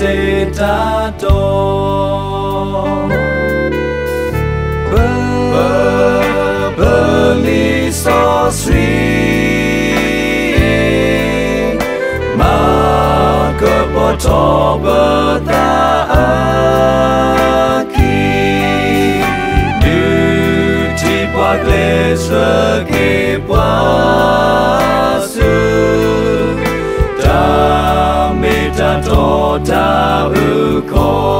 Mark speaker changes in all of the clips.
Speaker 1: state adore. Bubbly so sweet, Margaret October the Aki, Duty Black Laser Total Uko.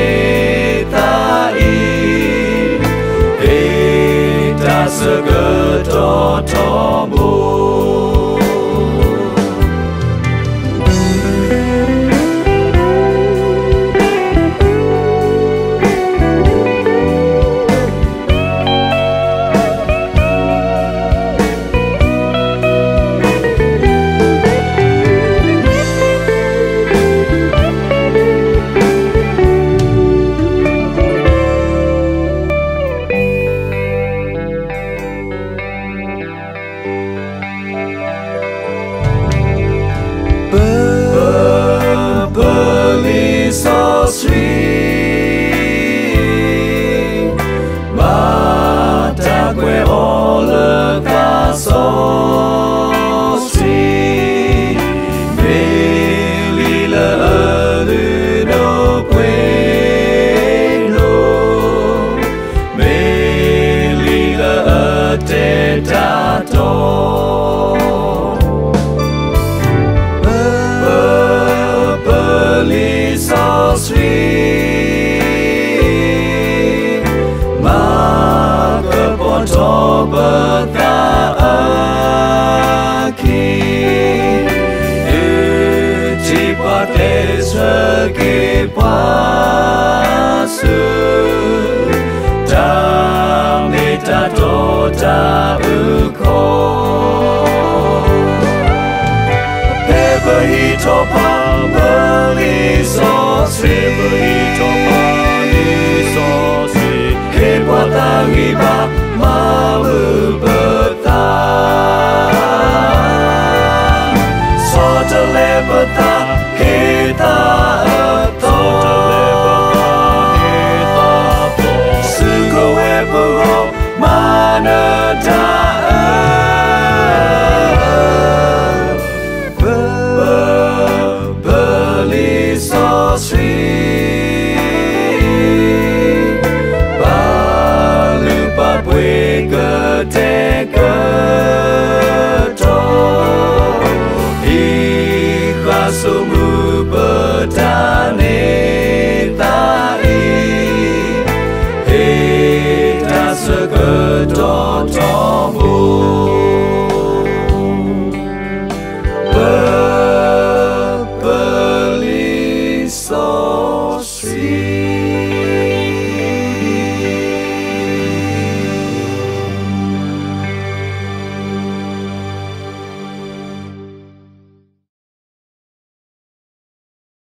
Speaker 1: Sasagata Tambo. dépasse Tam et ta tota uko Peba hito pa bali sos Peba hito pa bali sos Hepa tangi ba